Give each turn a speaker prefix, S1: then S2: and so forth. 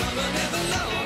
S1: summer never knows.